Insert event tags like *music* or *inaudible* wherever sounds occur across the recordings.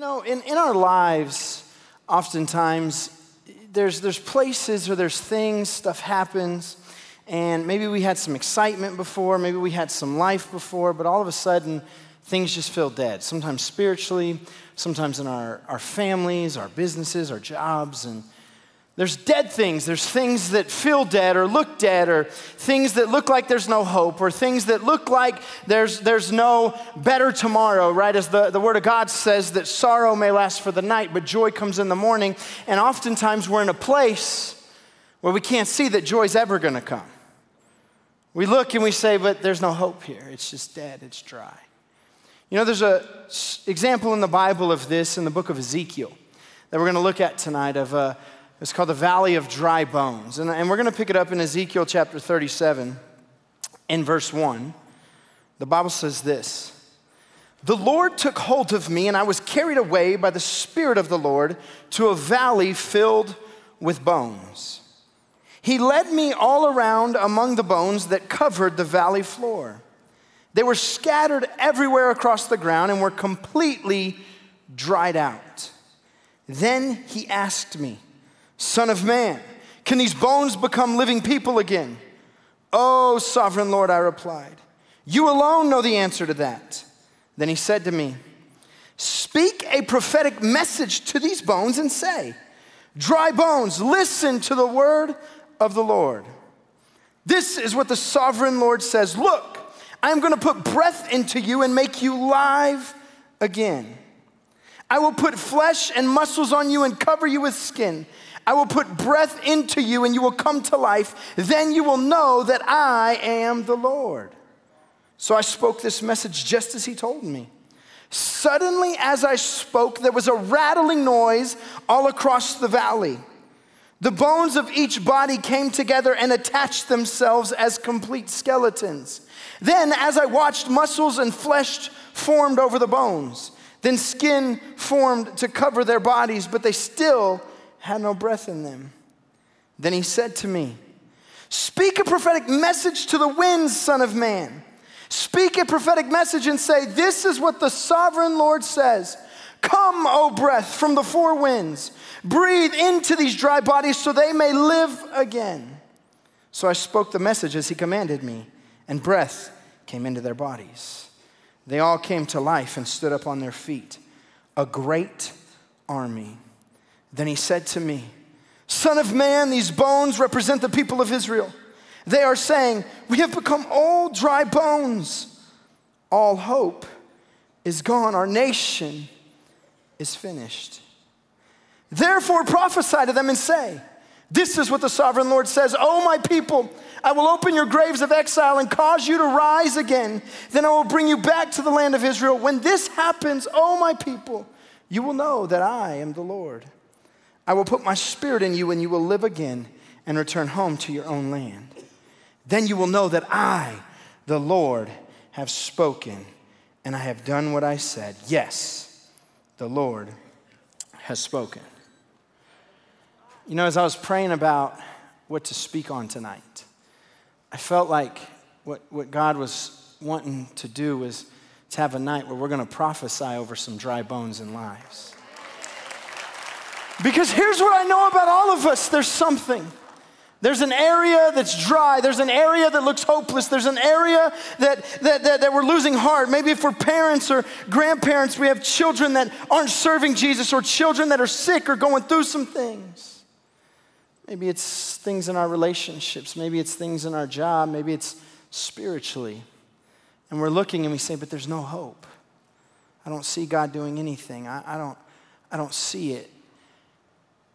know, in, in our lives, oftentimes, there's, there's places or there's things, stuff happens, and maybe we had some excitement before, maybe we had some life before, but all of a sudden, things just feel dead. Sometimes spiritually, sometimes in our, our families, our businesses, our jobs, and there's dead things. There's things that feel dead or look dead, or things that look like there's no hope, or things that look like there's, there's no better tomorrow, right? As the, the Word of God says that sorrow may last for the night, but joy comes in the morning. And oftentimes we're in a place where we can't see that joy's ever going to come. We look and we say, but there's no hope here. It's just dead, it's dry. You know, there's an example in the Bible of this in the book of Ezekiel that we're going to look at tonight of a it's called the Valley of Dry Bones. And, and we're going to pick it up in Ezekiel chapter 37 in verse 1. The Bible says this The Lord took hold of me, and I was carried away by the Spirit of the Lord to a valley filled with bones. He led me all around among the bones that covered the valley floor. They were scattered everywhere across the ground and were completely dried out. Then he asked me, Son of man, can these bones become living people again? Oh, sovereign Lord, I replied, you alone know the answer to that. Then he said to me, Speak a prophetic message to these bones and say, Dry bones, listen to the word of the Lord. This is what the sovereign Lord says Look, I am going to put breath into you and make you live again. I will put flesh and muscles on you and cover you with skin. I will put breath into you and you will come to life. Then you will know that I am the Lord. So I spoke this message just as he told me. Suddenly, as I spoke, there was a rattling noise all across the valley. The bones of each body came together and attached themselves as complete skeletons. Then, as I watched, muscles and flesh formed over the bones. Then skin formed to cover their bodies, but they still had no breath in them. Then he said to me, Speak a prophetic message to the winds, Son of Man. Speak a prophetic message and say, This is what the sovereign Lord says. Come, O breath from the four winds, breathe into these dry bodies so they may live again. So I spoke the message as he commanded me, and breath came into their bodies. They all came to life and stood up on their feet, a great army. Then he said to me, Son of man, these bones represent the people of Israel. They are saying, We have become old, dry bones. All hope is gone. Our nation is finished. Therefore, prophesy to them and say, This is what the sovereign Lord says Oh, my people, I will open your graves of exile and cause you to rise again. Then I will bring you back to the land of Israel. When this happens, oh, my people, you will know that I am the Lord. I will put my spirit in you and you will live again and return home to your own land. Then you will know that I, the Lord, have spoken and I have done what I said. Yes, the Lord has spoken. You know, as I was praying about what to speak on tonight, I felt like what, what God was wanting to do was to have a night where we're going to prophesy over some dry bones and lives. Because here's what I know about all of us there's something. There's an area that's dry. There's an area that looks hopeless. There's an area that, that, that, that, we're losing heart. Maybe if we're parents or grandparents, we have children that aren't serving Jesus or children that are sick or going through some things. Maybe it's things in our relationships. Maybe it's things in our job. Maybe it's spiritually. And we're looking and we say, but there's no hope. I don't see God doing anything. I, I don't, I don't see it.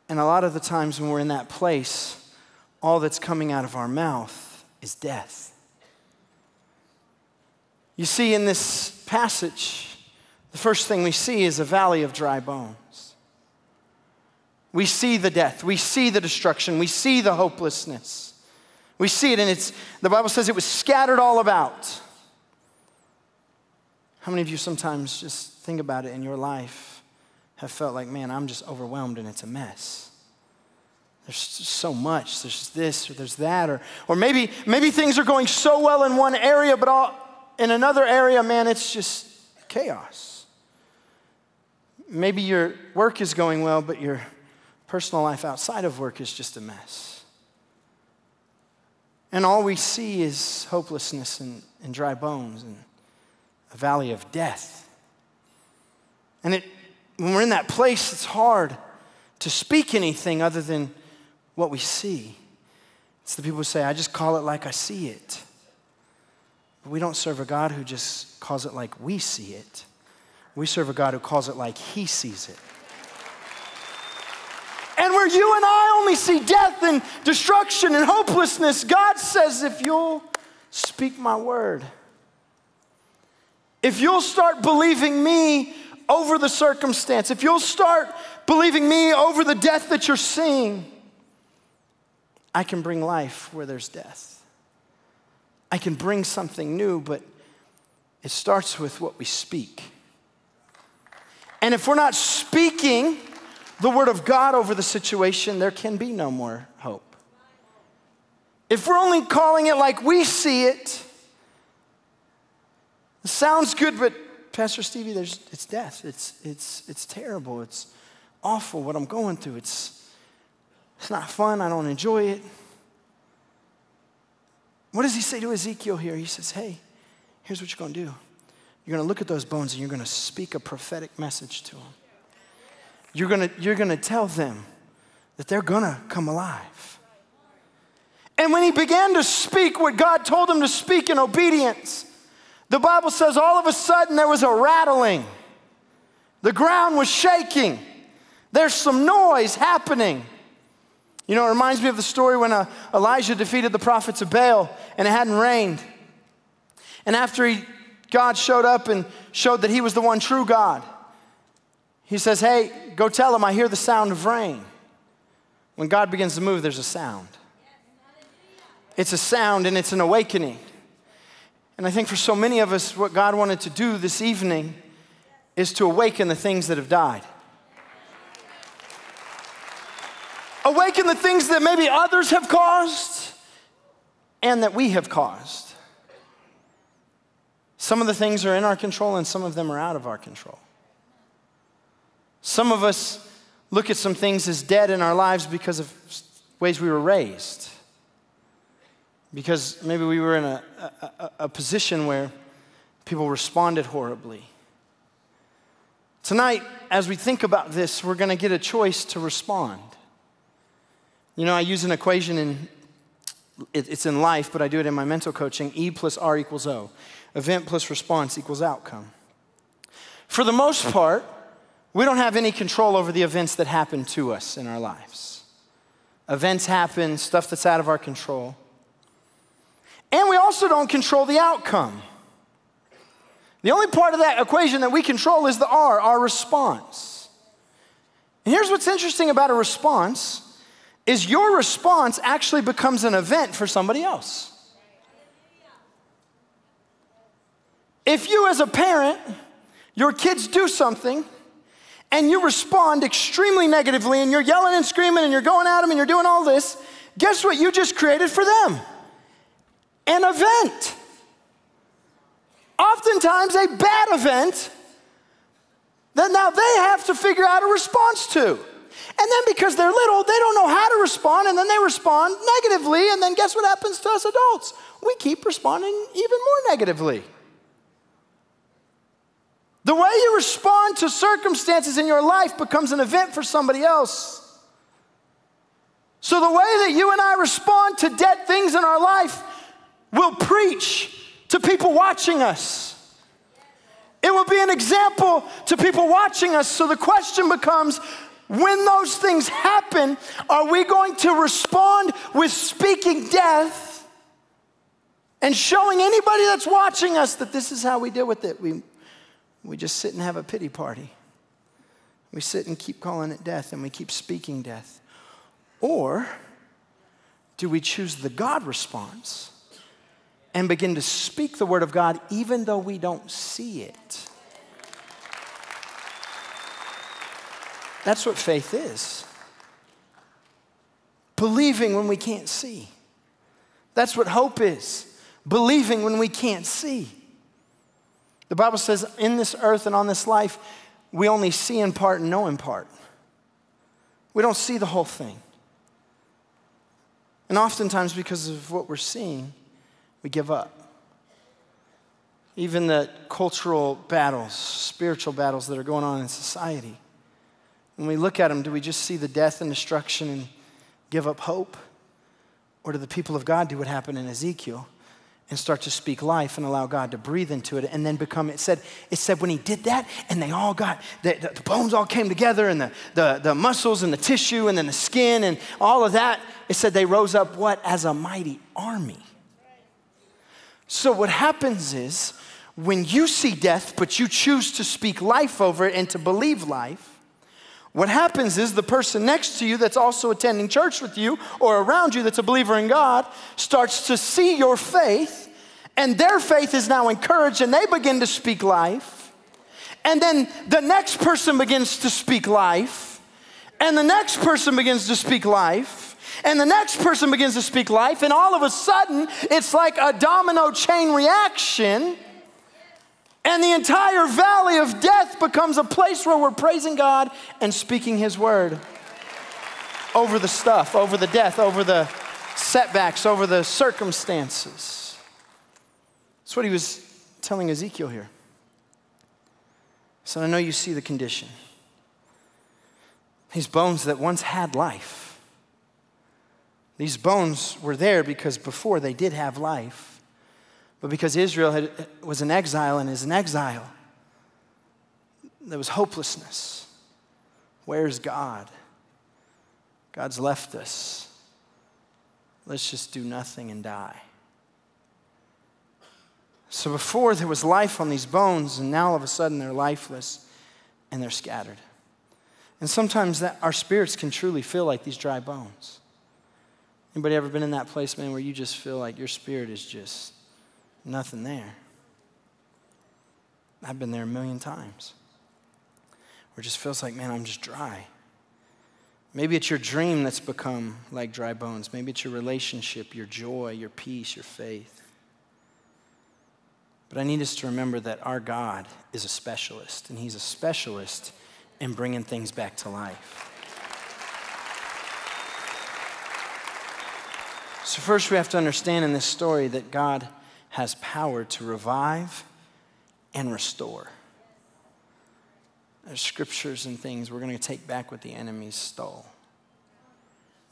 And a lot of the times when we're in that place, all that's coming out of our mouth is death. You see, in this passage, the first thing we see is a valley of dry bones. We see the death, we see the destruction, we see the hopelessness. We see it, and it's the Bible says it was scattered all about. How many of you sometimes just think about it in your life? Have felt like, man, I'm just overwhelmed and it's a mess. There's so much. There's this or there's that. Or, or maybe, maybe things are going so well in one area, but all, in another area, man, it's just chaos. Maybe your work is going well, but your personal life outside of work is just a mess. And all we see is hopelessness and, and dry bones and a valley of death. And it, when we're in that place, it's hard to speak anything other than what we see. It's the people who say, I just call it like I see it. But we don't serve a God who just calls it like we see it. We serve a God who calls it like He sees it. And where you and I only see death and destruction and hopelessness, God says, if you'll speak my word, if you'll start believing me over the circumstance, if you'll start believing me over the death that you're seeing, I can bring life where there's death. I can bring something new, but it starts with what we speak. And if we're not speaking the word of God over the situation, there can be no more hope. If we're only calling it like we see it, it sounds good, but Pastor Stevie, there's, it's death. It's, it's, it's terrible. It's awful what I'm going through. It's, it's not fun. I don't enjoy it. What does he say to Ezekiel here? He says, Hey, here's what you're going to do. You're going to look at those bones and you're going to speak a prophetic message to them. You're going to, you're going to tell them that they're going to come alive. And when he began to speak what God told him to speak in obedience, the Bible says all of a sudden there was a rattling. The ground was shaking. There's some noise happening. You know, it reminds me of the story when uh, Elijah defeated the prophets of Baal and it hadn't rained. And after he, God showed up and showed that he was the one true God, he says, Hey, go tell them I hear the sound of rain. When God begins to move, there's a sound. It's a sound and it's an awakening. And I think for so many of us, what God wanted to do this evening is to awaken the things that have died. Awaken the things that maybe others have caused and that we have caused. Some of the things are in our control and some of them are out of our control. Some of us look at some things as dead in our lives because of ways we were raised because maybe we were in a, a, a, position where people responded horribly. Tonight, as we think about this, we're going to get a choice to respond. You know, I use an equation in it's in life, but I do it in my mental coaching. E plus R equals O. Event plus response equals outcome. For the most part, we don't have any control over the events that happen to us in our lives. Events happen, stuff that's out of our control. And we also don't control the outcome. The only part of that equation that we control is the R, our response. And here's what's interesting about a response is your response actually becomes an event for somebody else. If you as a parent, your kids do something and you respond extremely negatively and you're yelling and screaming and you're going at them and you're doing all this, guess what you just created for them? An event. Oftentimes, a bad event that now they have to figure out a response to. And then because they're little, they don't know how to respond, and then they respond negatively, and then guess what happens to us adults? We keep responding even more negatively. The way you respond to circumstances in your life becomes an event for somebody else. So, the way that you and I respond to dead things in our life will preach to people watching us. It will be an example to people watching us. So the question becomes when those things happen, are we going to respond with speaking death and showing anybody that's watching us that this is how we deal with it? We, we just sit and have a pity party. We sit and keep calling it death and we keep speaking death. Or do we choose the God response? And begin to speak the word of God even though we don't see it. That's what faith is. Believing when we can't see. That's what hope is. Believing when we can't see. The Bible says, in this earth and on this life, we only see in part and know in part. We don't see the whole thing. And oftentimes, because of what we're seeing, we give up. Even the cultural battles, spiritual battles that are going on in society. When we look at them, do we just see the death and destruction and give up hope? Or do the people of God do what happened in Ezekiel and start to speak life and allow God to breathe into it and then become, it said, it said when he did that and they all got, the, the, bones all came together and the, the, the muscles and the tissue and then the skin and all of that, it said they rose up what? As a mighty army. So what happens is when you see death, but you choose to speak life over it and to believe life, what happens is the person next to you that's also attending church with you or around you that's a believer in God starts to see your faith, and their faith is now encouraged, and they begin to speak life. And then the next person begins to speak life, and the next person begins to speak life, and the next person begins to speak life, and all of a sudden, it's like a domino chain reaction and the entire valley of death becomes a place where we're praising God and speaking His word over the stuff, over the death, over the setbacks, over the circumstances. That's what he was telling Ezekiel here. He said, I know you see the condition. These bones that once had life, these bones were there because before they did have life. But because Israel had, was in exile and is in exile, there was hopelessness. Where's God? God's left us. Let's just do nothing and die. So before there was life on these bones, and now all of a sudden they're lifeless and they're scattered. And sometimes that, our spirits can truly feel like these dry bones. Anybody ever been in that place, man, where you just feel like your spirit is just nothing there. I've been there a million times. Where it just feels like, man, I'm just dry. Maybe it's your dream that's become like dry bones. Maybe it's your relationship, your joy, your peace, your faith. But I need us to remember that our God is a specialist, and He's a specialist in bringing things back to life. So, first, we have to understand in this story that God has power to revive and restore. There's scriptures and things we're going to take back what the enemy stole.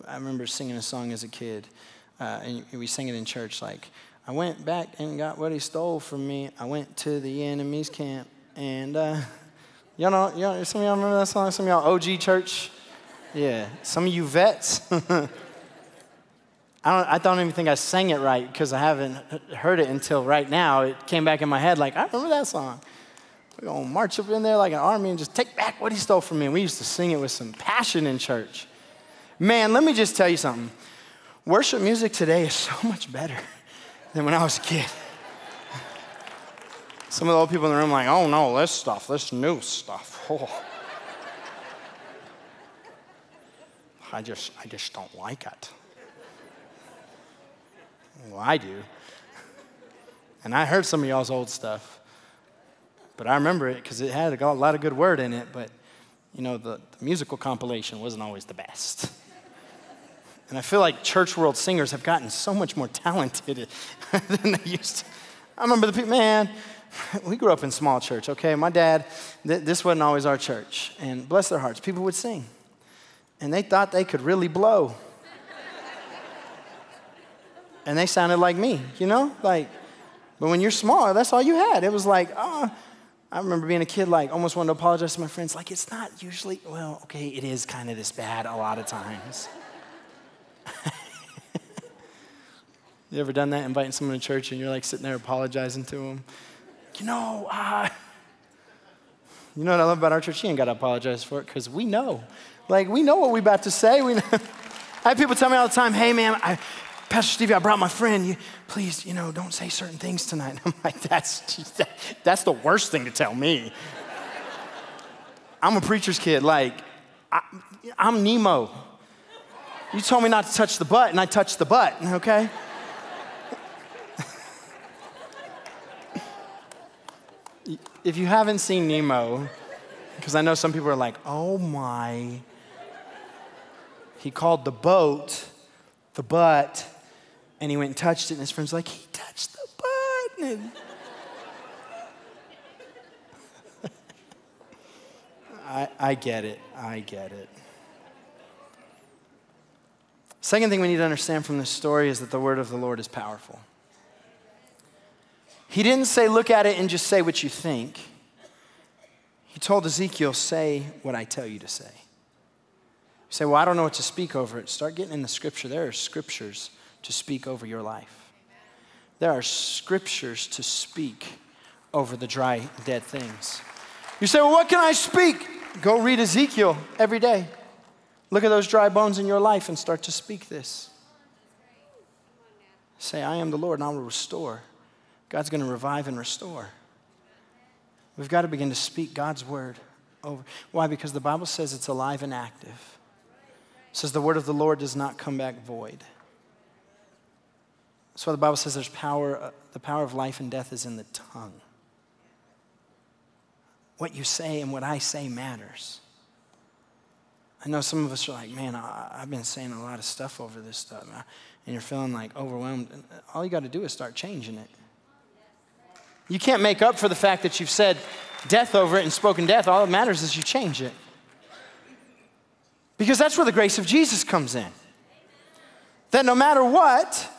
I remember singing a song as a kid, uh, and we sang it in church like, I went back and got what he stole from me. I went to the enemy's camp, and uh, *laughs* y'all know, y'all, some of y'all remember that song? Some of y'all OG church? Yeah. Some of you vets. *laughs* I don't, I don't even think I sang it right because I haven't heard it until right now. It came back in my head like, I remember that song. We're going to march up in there like an army and just take back what he stole from me. And we used to sing it with some passion in church. Man, let me just tell you something. Worship music today is *laughs* so much better than when I was a kid. Some of the old people in the room are like, oh no, this stuff, this new stuff. Oh. I just, I just don't like it. Well, I do. And I heard some of y'all's old stuff. But I remember it because it had a lot of good word in it, but you know, the, the, musical compilation wasn't always the best. And I feel like church world singers have gotten so much more talented *laughs* than they used to. I remember the people, man, we grew up in small church, okay? My dad, th- this wasn't always our church. And bless their hearts, people would sing. And they thought they could really blow and they sounded like me, you know? Like, but when you're small, that's all you had. It was like, oh, I remember being a kid, like, almost wanted to apologize to my friends. Like, it's not usually, well, okay, it is kind of this bad a lot of times. *laughs* you ever done that, inviting someone to church and you're like sitting there apologizing to them? You know, uh, *laughs* you know what I love about our church? You ain't got to apologize for it because we know. Like, we know what we're about to say. We know. *laughs* I have people tell me all the time, hey, man, I, Pastor Stevie, I brought my friend. You, please, you know, don't say certain things tonight. *laughs* I'm like, that's, that, that's the worst thing to tell me. I'm a preacher's kid. Like, I, I'm Nemo. You told me not to touch the butt, and I touched the butt, okay? *laughs* if you haven't seen Nemo, Because I know some people are like, oh my. He called the boat the butt, and he went and touched it, and his friend's like, he touched the butt. And *laughs* I, I get it. I get it. Second thing we need to understand from this story is that the word of the Lord is powerful. He didn't say, look at it and just say what you think. He told Ezekiel, say what I tell you to say. You say, well, I don't know what to speak over it. Start getting in the scripture. There are scriptures to speak over your life. There are scriptures to speak over the dry, dead things. You say, well, what can I speak? Go read Ezekiel every day. Look at those dry bones in your life and start to speak this. Say, I am the Lord and I will restore. God's going to revive and restore. We've got to begin to speak God's word over. Why? Because the Bible says it's alive and active. It says the word of the Lord does not come back void. That's why the Bible says there's power, uh, the power of life and death is in the tongue. What you say and what I say matters. I know some of us are like, man, I, have been saying a lot of stuff over this stuff, and you're feeling like overwhelmed. All you got to do is start changing it. You can't make up for the fact that you've said death over it and spoken death. All that matters is you change it. Because that's where the grace of Jesus comes in. That no matter what,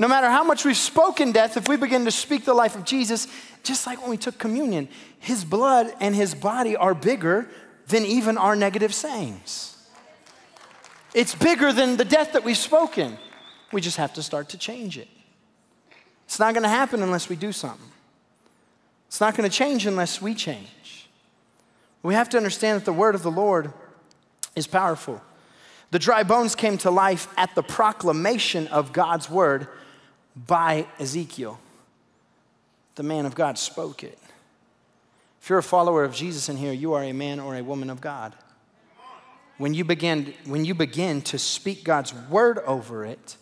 no matter how much we've spoken death, if we begin to speak the life of Jesus, just like when we took communion, his blood and his body are bigger than even our negative sayings. It's bigger than the death that we've spoken. We just have to start to change it. It's not going to happen unless we do something. It's not going to change unless we change. We have to understand that the word of the Lord is powerful. The dry bones came to life at the proclamation of God's word by Ezekiel. The man of God spoke it. If you're a follower of Jesus in here, you are a man or a woman of God. When you begin, when you begin to speak God's word over it,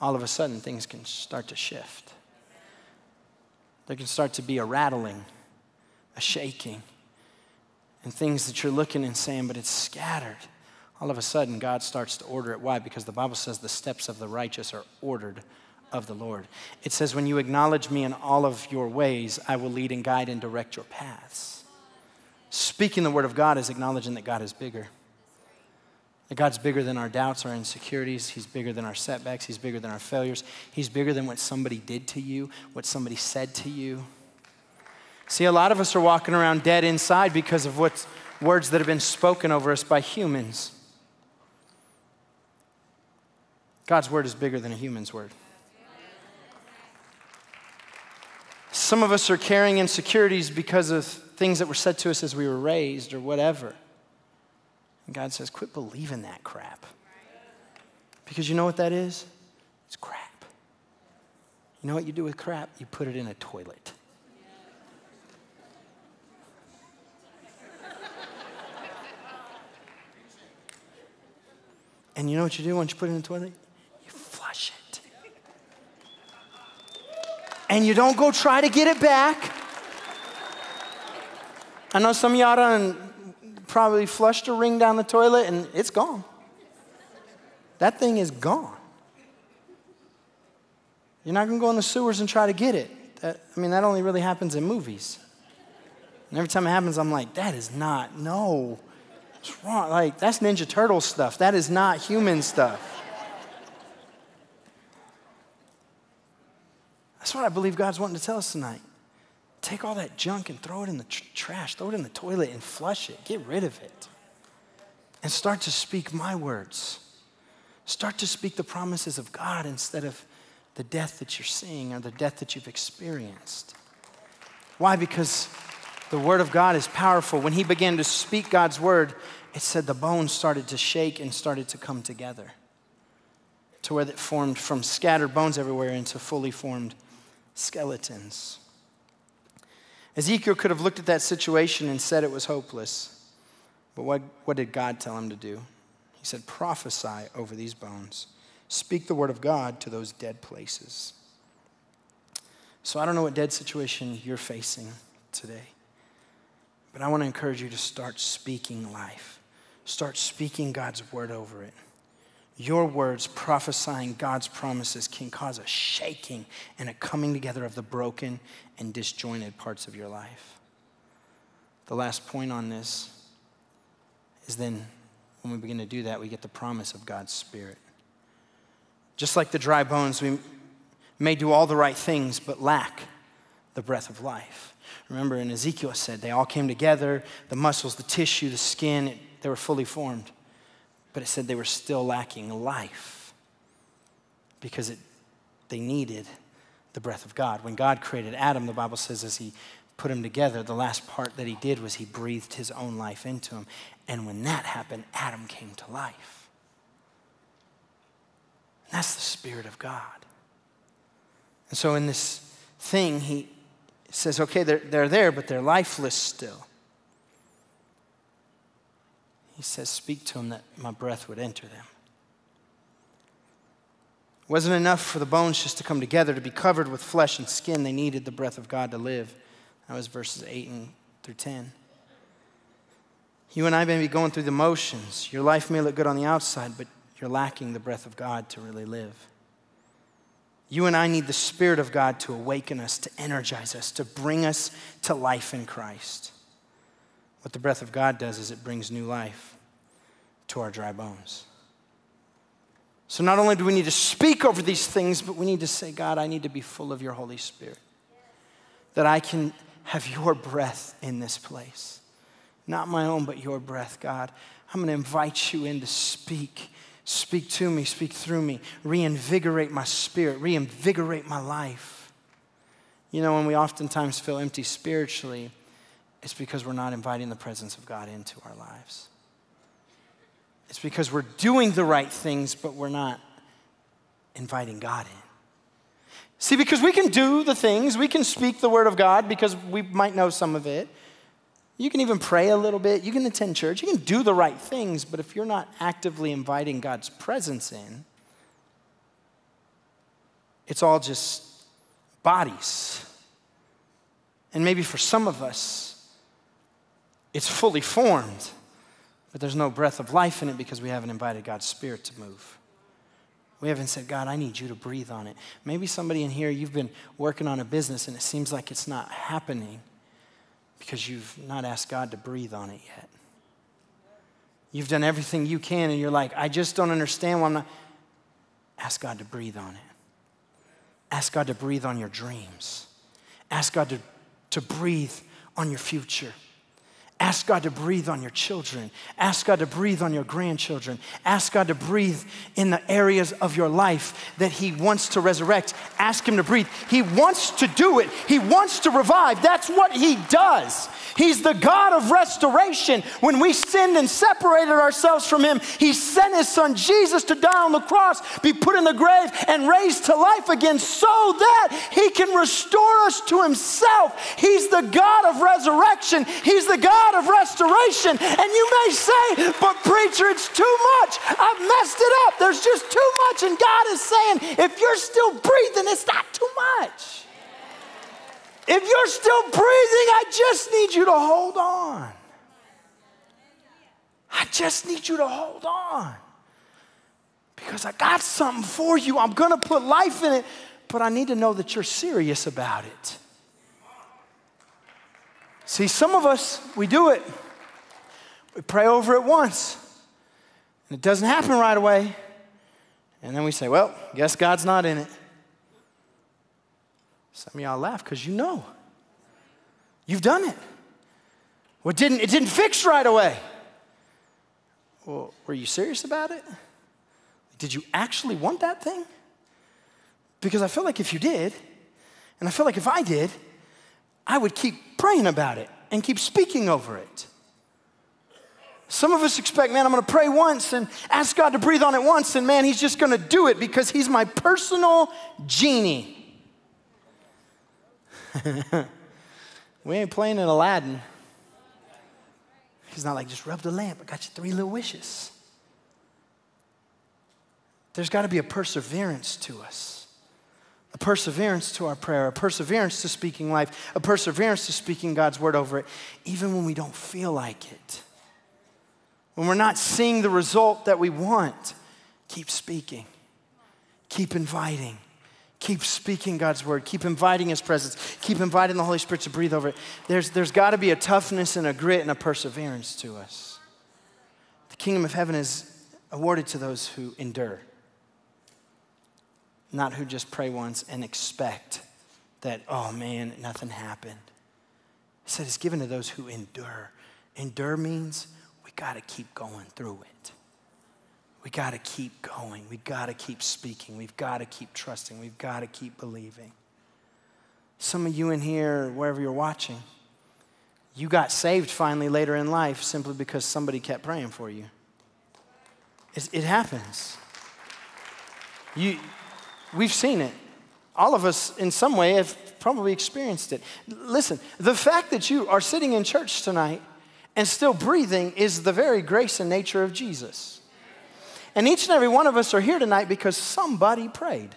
all of a sudden things can start to shift. There can start to be a rattling, a shaking, and things that you're looking and saying, but it's scattered. All of a sudden, God starts to order it. Why? Because the Bible says the steps of the righteous are ordered of the Lord. It says, When you acknowledge me in all of your ways, I will lead and guide and direct your paths. Speaking the word of God is acknowledging that God is bigger. That God's bigger than our doubts, our insecurities. He's bigger than our setbacks. He's bigger than our failures. He's bigger than what somebody did to you, what somebody said to you. See, a lot of us are walking around dead inside because of what words that have been spoken over us by humans. God's word is bigger than a human's word. Some of us are carrying insecurities because of things that were said to us as we were raised or whatever. And God says, quit believing that crap. Because you know what that is? It's crap. You know what you do with crap? You put it in a toilet. And you know what you do once you put it in the toilet? You flush it. And you don't go try to get it back. I know some of y'all done probably flushed a ring down the toilet and it's gone. That thing is gone. You're not going to go in the sewers and try to get it. That, I mean, that only really happens in movies. And every time it happens, I'm like, that is not, no. What's wrong? Like, that's Ninja Turtle stuff. That is not human stuff. That's what I believe God's wanting to tell us tonight. Take all that junk and throw it in the tr- trash, throw it in the toilet and flush it. Get rid of it. And start to speak my words. Start to speak the promises of God instead of the death that you're seeing or the death that you've experienced. Why? Because the word of God is powerful. When he began to speak God's word, it said the bones started to shake and started to come together to where it formed from scattered bones everywhere into fully formed skeletons. Ezekiel could have looked at that situation and said it was hopeless. But what, what did God tell him to do? He said, Prophesy over these bones, speak the word of God to those dead places. So I don't know what dead situation you're facing today. But I want to encourage you to start speaking life. Start speaking God's word over it. Your words prophesying God's promises can cause a shaking and a coming together of the broken and disjointed parts of your life. The last point on this is then when we begin to do that, we get the promise of God's Spirit. Just like the dry bones, we may do all the right things but lack the breath of life. Remember, in Ezekiel said they all came together the muscles, the tissue, the skin, they were fully formed but it said they were still lacking life because it, they needed the breath of God. When God created Adam, the Bible says, as he put him together, the last part that he did was he breathed his own life into him. And when that happened, Adam came to life. And that's the Spirit of God. And so in this thing, he says, okay, they're, they're there, but they're lifeless still. He says, Speak to them that my breath would enter them. It wasn't enough for the bones just to come together, to be covered with flesh and skin. They needed the breath of God to live. That was verses 8 and through 10. You and I may be going through the motions. Your life may look good on the outside, but you're lacking the breath of God to really live. You and I need the Spirit of God to awaken us, to energize us, to bring us to life in Christ. What the breath of God does is it brings new life to our dry bones. So not only do we need to speak over these things, but we need to say, God, I need to be full of your Holy Spirit. That I can have your breath in this place. Not my own, but your breath, God. I'm going to invite you in to speak. Speak to me, speak through me, reinvigorate my spirit, reinvigorate my life. You know, when we oftentimes feel empty spiritually, it's because we're not inviting the presence of God into our lives. It's because we're doing the right things, but we're not inviting God in. See, because we can do the things, we can speak the word of God because we might know some of it. You can even pray a little bit, you can attend church, you can do the right things, but if you're not actively inviting God's presence in, it's all just bodies. And maybe for some of us, it's fully formed, but there's no breath of life in it because we haven't invited God's Spirit to move. We haven't said, God, I need you to breathe on it. Maybe somebody in here, you've been working on a business and it seems like it's not happening because you've not asked God to breathe on it yet. You've done everything you can and you're like, I just don't understand why I'm not. Ask God to breathe on it. Ask God to breathe on your dreams. Ask God to, to breathe on your future. Ask God to breathe on your children. Ask God to breathe on your grandchildren. Ask God to breathe in the areas of your life that He wants to resurrect. Ask Him to breathe. He wants to do it, He wants to revive. That's what He does. He's the God of restoration. When we sinned and separated ourselves from Him, He sent His Son Jesus to die on the cross, be put in the grave, and raised to life again so that He can restore us to Himself. He's the God of resurrection. He's the God of restoration. And you may say, but preacher, it's too much. I've messed it up. There's just too much. And God is saying, if you're still breathing, it's not too much. If you're still breathing, I just need you to hold on. I just need you to hold on. Because I got something for you. I'm going to put life in it, but I need to know that you're serious about it. See, some of us, we do it. We pray over it once, and it doesn't happen right away. And then we say, well, guess God's not in it. Some of y'all laugh because you know. You've done it. Well, it didn't, it didn't fix right away. Well, were you serious about it? Did you actually want that thing? Because I feel like if you did, and I feel like if I did, I would keep praying about it and keep speaking over it. Some of us expect, man, I'm gonna pray once and ask God to breathe on it once, and man, He's just gonna do it because He's my personal genie. *laughs* we ain't playing in Aladdin. He's not like, just rub the lamp, I got you three little wishes. There's gotta be a perseverance to us. A perseverance to our prayer, a perseverance to speaking life, a perseverance to speaking God's word over it, even when we don't feel like it. When we're not seeing the result that we want, keep speaking, keep inviting. Keep speaking God's word. Keep inviting His presence. Keep inviting the Holy Spirit to breathe over it. There's, there's got to be a toughness and a grit and a perseverance to us. The kingdom of heaven is awarded to those who endure not who just pray once and expect that, oh man, nothing happened. He said it's given to those who endure. Endure means we got to keep going through it. We got to keep going. We got to keep speaking. We've got to keep trusting. We've got to keep believing. Some of you in here, wherever you're watching, you got saved finally later in life simply because somebody kept praying for you. It's, it happens. You, We've seen it. All of us, in some way, have probably experienced it. Listen, the fact that you are sitting in church tonight and still breathing is the very grace and nature of Jesus. And each and every one of us are here tonight because somebody prayed,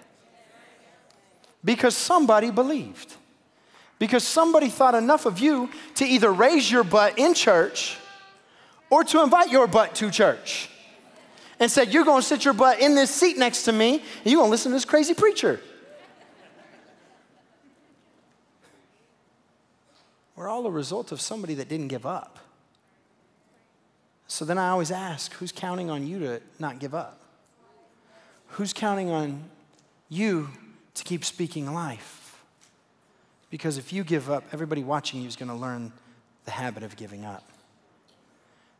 because somebody believed, because somebody thought enough of you to either raise your butt in church or to invite your butt to church and said, You're going to sit your butt in this seat next to me, and you're going to listen to this crazy preacher. We're all a result of somebody that didn't give up. So then I always ask, who's counting on you to not give up? Who's counting on you to keep speaking life? Because if you give up, everybody watching you is going to learn the habit of giving up.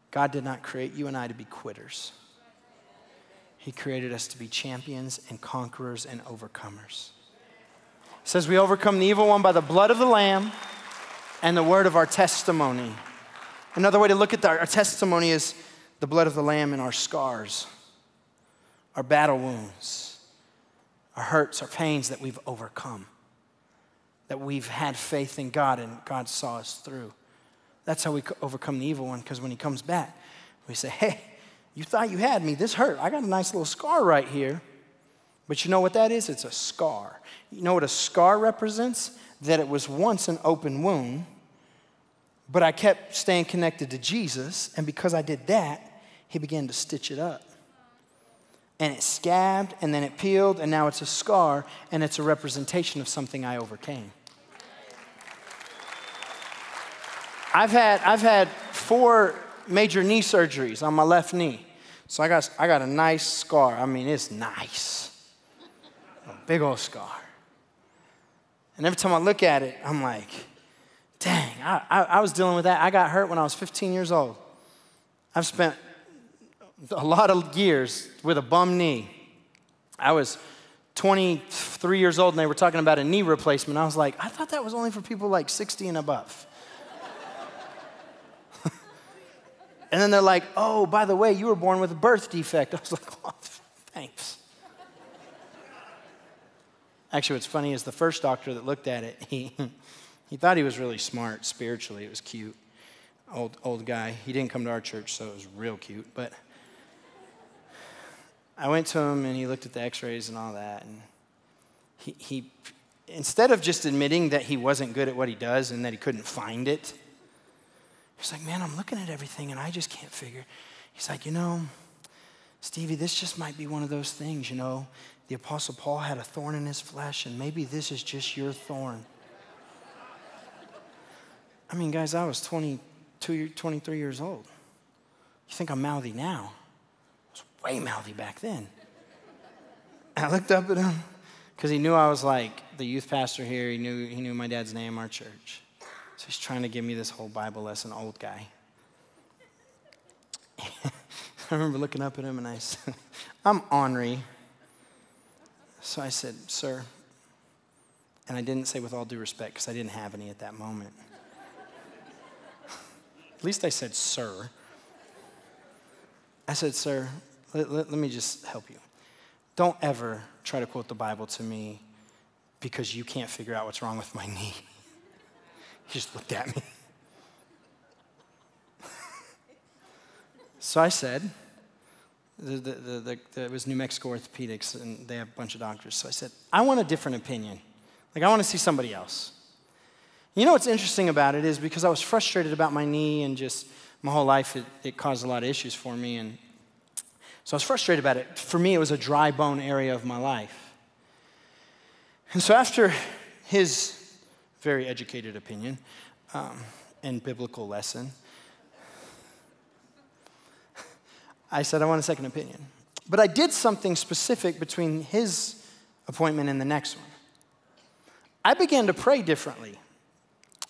God did not create you and I to be quitters. He created us to be champions and conquerors and overcomers. It says we overcome the evil one by the blood of the Lamb and the word of our testimony. Another way to look at our testimony is the blood of the Lamb and our scars, our battle wounds, our hurts, our pains that we've overcome, that we've had faith in God and God saw us through. That's how we overcome the evil one because when he comes back, we say, hey, you thought you had me. This hurt. I got a nice little scar right here. But you know what that is? It's a scar. You know what a scar represents? That it was once an open wound, but I kept staying connected to Jesus, and because I did that, He began to stitch it up. And it scabbed, and then it peeled, and now it's a scar, and it's a representation of something I overcame. I've had, I've had four major knee surgeries on my left knee. So I got, I got a nice scar. I mean, it's nice. A big old scar. And every time I look at it, I'm like, dang, I, I, I was dealing with that. I got hurt when I was 15 years old. I've spent a lot of years with a bum knee. I was 23 years old and they were talking about a knee replacement. I was like, I thought that was only for people like 60 and above. And then they're like, oh, by the way, you were born with a birth defect. *laughs* I was like, oh, thanks. Actually, what's funny is the first doctor that looked at it, he, *laughs* he thought he was really smart spiritually. It was cute. Old, old guy. He didn't come to our church, so it was real cute. But I went to him and he looked at the x rays and all that. And he, he, instead of just admitting that he wasn't good at what he does and that he couldn't find it, He's like, man, I'm looking at everything and I just can't figure. He's like, you know, Stevie, this just might be one of those things, you know. The Apostle Paul had a thorn in his flesh, and maybe this is just your thorn. I mean, guys, I was 22, 23 years old. You think I'm mouthy now? I was way mouthy back then. I looked up at him because he knew I was like the youth pastor here. He knew, he knew my dad's name, our church. So he's trying to give me this whole Bible lesson, old guy. *laughs* I remember looking up at him and I said, *laughs* I'm Henri. So I said, Sir, and I didn't say with all due respect because I didn't have any at that moment. *laughs* at least I said, Sir. I said, Sir, let, let, let me just help you. Don't ever try to quote the Bible to me because you can't figure out what's wrong with my knee. He just looked at me. *laughs* so I said, the, the, the, the, it was New Mexico Orthopedics, and they have a bunch of doctors. So I said, I want a different opinion. Like, I want to see somebody else. You know what's interesting about it is because I was frustrated about my knee and just my whole life, it, it caused a lot of issues for me. And so I was frustrated about it. For me, it was a dry bone area of my life. And so after his very educated opinion um, and biblical lesson, *laughs* I said, I want a second opinion. But I did something specific between his appointment and the next one. I began to pray differently.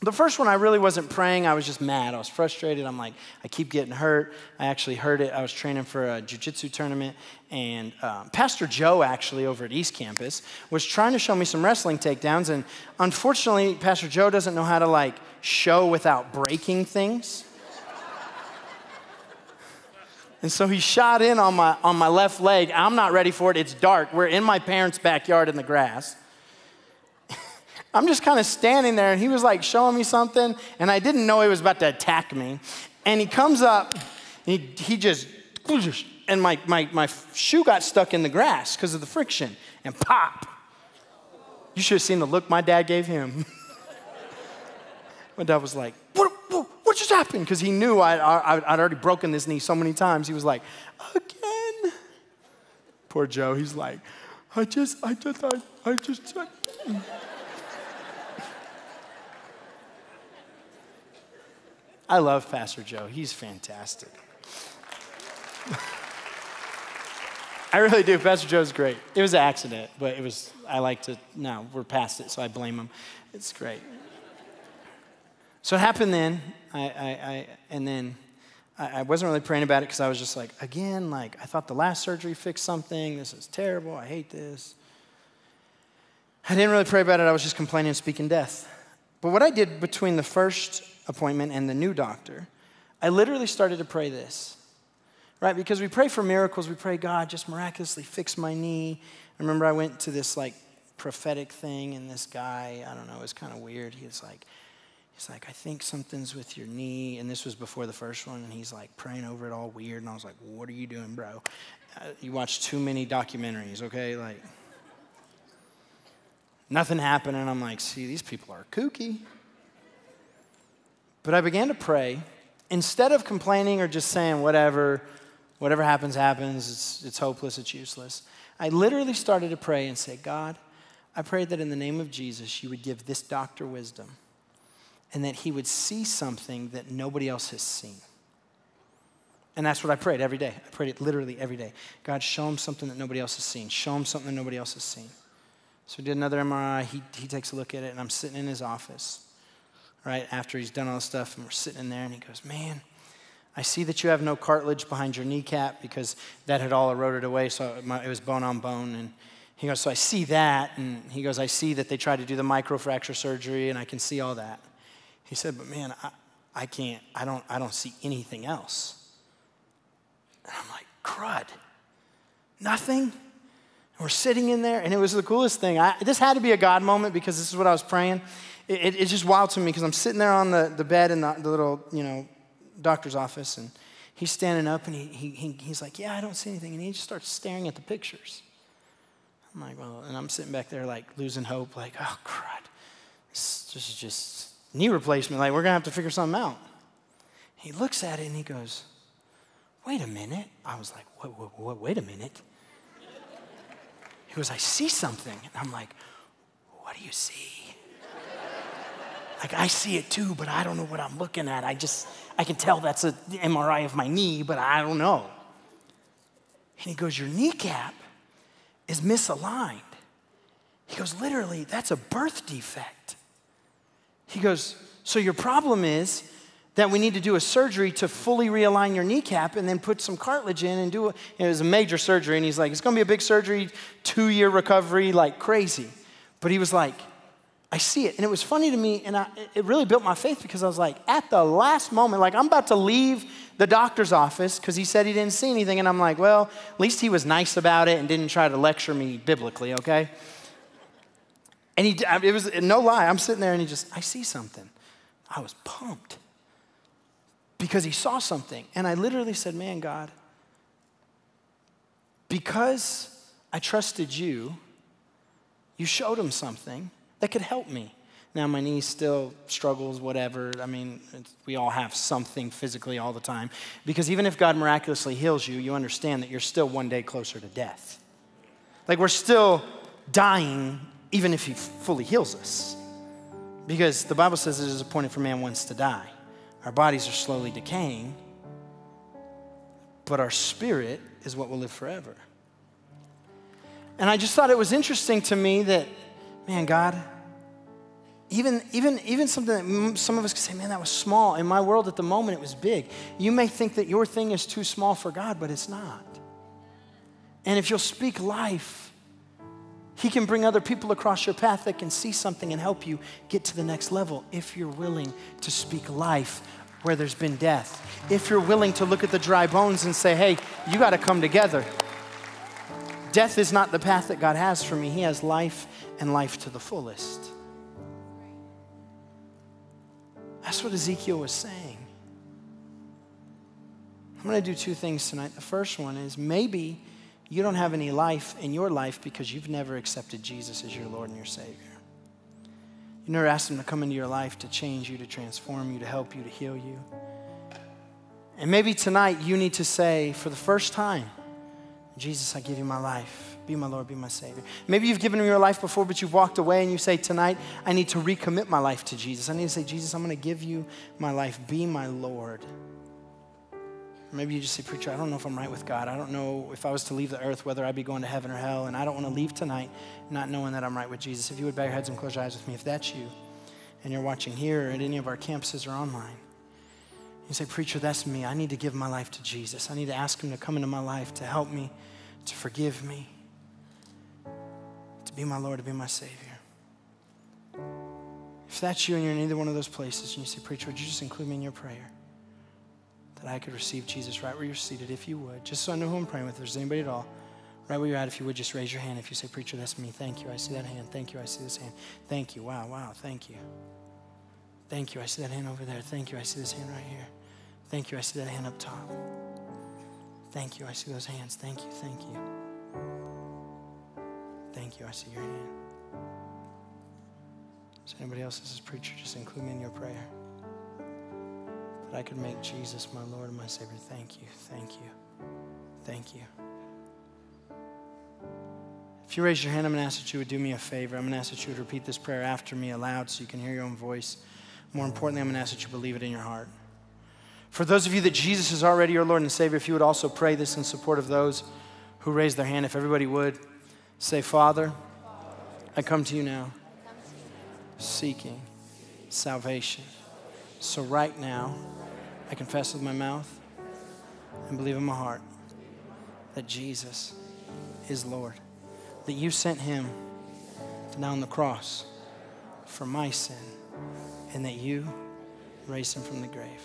The first one, I really wasn't praying. I was just mad. I was frustrated. I'm like, I keep getting hurt. I actually heard it. I was training for a jujitsu tournament, and um, Pastor Joe, actually, over at East Campus, was trying to show me some wrestling takedowns. And unfortunately, Pastor Joe doesn't know how to like show without breaking things. And so he shot in on my, on my left leg. I'm not ready for it. It's dark. We're in my parents' backyard in the grass. I'm just kind of standing there, and he was like showing me something, and I didn't know he was about to attack me. And he comes up, and he, he just, and my, my, my shoe got stuck in the grass because of the friction, and pop. You should have seen the look my dad gave him. *laughs* my dad was like, what, what, what just happened? Because he knew I, I, I'd already broken this knee so many times. He was like, again. Poor Joe, he's like, I just, I just, I, I just. I, I love Pastor Joe. He's fantastic. I really do. Pastor Joe's great. It was an accident, but it was, I like to, now we're past it, so I blame him. It's great. So it happened then, I, I, I and then I, I wasn't really praying about it because I was just like, again, like, I thought the last surgery fixed something. This is terrible. I hate this. I didn't really pray about it. I was just complaining and speaking death. But what I did between the first appointment and the new doctor, I literally started to pray this, right? Because we pray for miracles. We pray, God, just miraculously fix my knee. I remember I went to this like prophetic thing, and this guy, I don't know, it was kind of weird. He was like, He's like, I think something's with your knee. And this was before the first one. And he's like praying over it all weird. And I was like, What are you doing, bro? Uh, you watch too many documentaries, okay? Like, nothing happened. And I'm like, See, these people are kooky. But I began to pray. Instead of complaining or just saying, whatever, whatever happens, happens, it's, it's hopeless, it's useless, I literally started to pray and say, God, I pray that in the name of Jesus, you would give this doctor wisdom and that he would see something that nobody else has seen. And that's what I prayed every day. I prayed it literally every day. God, show him something that nobody else has seen. Show him something that nobody else has seen. So we did another MRI. He, he takes a look at it, and I'm sitting in his office right after he's done all the stuff, and we're sitting in there, and he goes, Man, I see that you have no cartilage behind your kneecap because that had all eroded away, so it was bone on bone. And he goes, So I see that. And he goes, I see that they tried to do the microfracture surgery, and I can see all that. He said, But man, I, I can't, I don't, I don't see anything else. And I'm like, Crud. Nothing? And we're sitting in there, and it was the coolest thing. I, this had to be a God moment because this is what I was praying it, it's just wild to me because I'm sitting there on the, the bed in the, the, little, you know, doctor's office, and he's standing up and he, he, he's like, Yeah, I don't see anything. And he just starts staring at the pictures. I'm like, Well, and I'm sitting back there like losing hope, like, Oh, crud. This, this is just knee replacement. Like, we're going to have to figure something out. He looks at it and he goes, Wait a minute. I was like, What, what, what wait a minute. He goes, I see something. And I'm like, What do you see? Like I see it too, but I don't know what I'm looking at. I just, I can tell that's an MRI of my knee, but I don't know. And he goes, Your kneecap is misaligned. He goes, Literally, that's a birth defect. He goes, So your problem is that we need to do a surgery to fully realign your kneecap and then put some cartilage in and do it. It was a major surgery. And he's like, It's gonna be a big surgery, two year recovery, like crazy. But he was like, I see it. And it was funny to me, and I, it really built my faith because I was like, at the last moment, like I'm about to leave the doctor's office because he said he didn't see anything. And I'm like, well, at least he was nice about it and didn't try to lecture me biblically, okay? And he, it was no lie. I'm sitting there and he just, I see something. I was pumped because he saw something. And I literally said, man, God, because I trusted you, you showed him something that could help me. Now, my knee still struggles, whatever. I mean, we all have something physically all the time. Because even if God miraculously heals you, you understand that you're still one day closer to death. Like, we're still dying even if He fully heals us. Because the Bible says it is appointed for man once to die. Our bodies are slowly decaying, but our spirit is what will live forever. And I just thought it was interesting to me that, man, God, even, even, even something that some of us could say, man, that was small. In my world at the moment, it was big. You may think that your thing is too small for God, but it's not. And if you'll speak life, He can bring other people across your path that can see something and help you get to the next level if you're willing to speak life where there's been death. If you're willing to look at the dry bones and say, hey, you got to come together. Death is not the path that God has for me, He has life and life to the fullest. That's what Ezekiel was saying. I'm going to do two things tonight. The first one is maybe you don't have any life in your life because you've never accepted Jesus as your Lord and your Savior. You never asked Him to come into your life to change you, to transform you, to help you, to heal you. And maybe tonight you need to say, for the first time, Jesus, I give you my life. Be my Lord, be my Savior. Maybe you've given him your life before, but you've walked away and you say, Tonight, I need to recommit my life to Jesus. I need to say, Jesus, I'm going to give you my life. Be my Lord. Or maybe you just say, Preacher, I don't know if I'm right with God. I don't know if I was to leave the earth, whether I'd be going to heaven or hell. And I don't want to leave tonight not knowing that I'm right with Jesus. If you would bow your heads and close your eyes with me, if that's you, and you're watching here at any of our campuses or online, you say, Preacher, that's me. I need to give my life to Jesus. I need to ask Him to come into my life to help me, to forgive me to be my Lord, to be my Savior. If that's you and you're in either one of those places and you say, Preacher, would you just include me in your prayer? That I could receive Jesus right where you're seated, if you would. Just so I know who I'm praying with. If there's anybody at all, right where you're at, if you would just raise your hand. If you say, Preacher, that's me. Thank you. I see that hand. Thank you. I see this hand. Thank you. Wow, wow. Thank you. Thank you. I see that hand over there. Thank you. I see this hand right here. Thank you. I see that hand up top. Thank you. I see those hands. Thank you. Thank you. Thank you. I see your hand. Is anybody else as a preacher? Just include me in your prayer. That I could make Jesus my Lord and my Savior. Thank you. Thank you. Thank you. If you raise your hand, I'm going to ask that you would do me a favor. I'm going to ask that you would repeat this prayer after me aloud so you can hear your own voice. More importantly, I'm going to ask that you believe it in your heart. For those of you that Jesus is already your Lord and Savior, if you would also pray this in support of those who raised their hand, if everybody would. Say, Father, I come to you now seeking salvation. So, right now, I confess with my mouth and believe in my heart that Jesus is Lord, that you sent him down the cross for my sin, and that you raised him from the grave.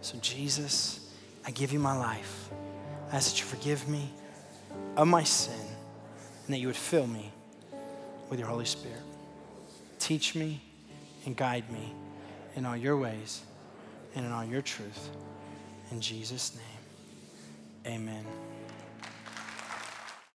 So, Jesus, I give you my life. I ask that you forgive me of my sin and that you would fill me with your Holy Spirit. Teach me and guide me in all your ways and in all your truth. In Jesus' name, amen.